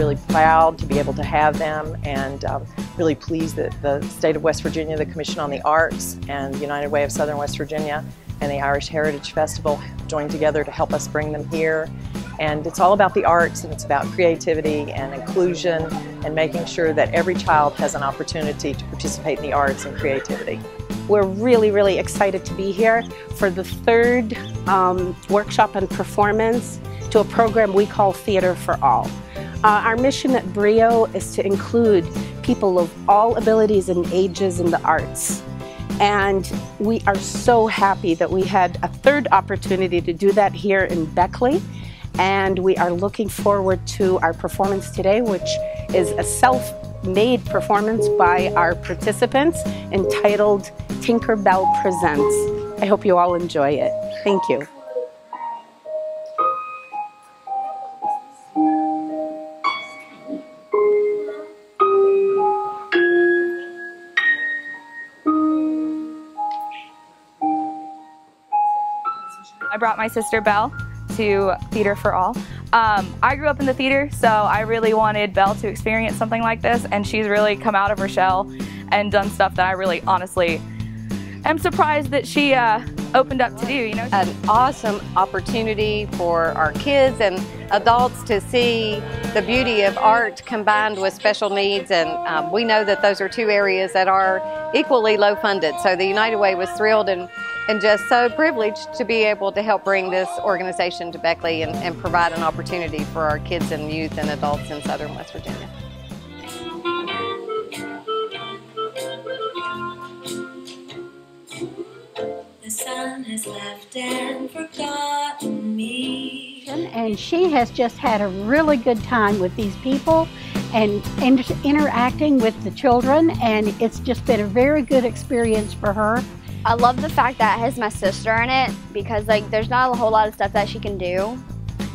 really proud to be able to have them and um, really pleased that the state of West Virginia, the Commission on the Arts, and United Way of Southern West Virginia and the Irish Heritage Festival joined together to help us bring them here. And it's all about the arts and it's about creativity and inclusion and making sure that every child has an opportunity to participate in the arts and creativity. We're really, really excited to be here for the third um, workshop and performance to a program we call Theater for All. Uh, our mission at BRIO is to include people of all abilities and ages in the arts. And we are so happy that we had a third opportunity to do that here in Beckley. And we are looking forward to our performance today, which is a self made performance by our participants entitled Tinker Bell Presents. I hope you all enjoy it. Thank you. I brought my sister Belle to Theater for All. Um, I grew up in the theater, so I really wanted Belle to experience something like this, and she's really come out of her shell and done stuff that I really honestly am surprised that she uh, opened up to do. You know, an awesome opportunity for our kids and adults to see the beauty of art combined with special needs, and um, we know that those are two areas that are equally low funded. So the United Way was thrilled and and just so privileged to be able to help bring this organization to Beckley and, and provide an opportunity for our kids and youth and adults in southern West Virginia. The sun has left and forgotten me. And she has just had a really good time with these people and inter interacting with the children, and it's just been a very good experience for her. I love the fact that it has my sister in it because like there's not a whole lot of stuff that she can do.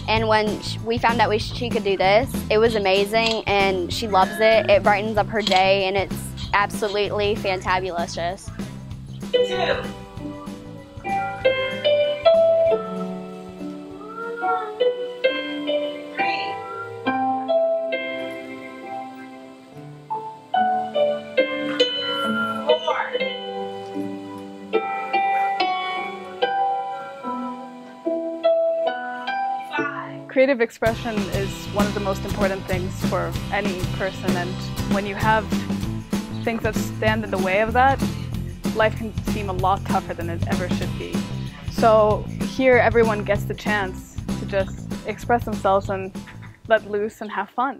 And when we found out we, she could do this, it was amazing and she loves it. It brightens up her day and it's absolutely fantabulous. Creative expression is one of the most important things for any person and when you have things that stand in the way of that, life can seem a lot tougher than it ever should be. So here everyone gets the chance to just express themselves and let loose and have fun.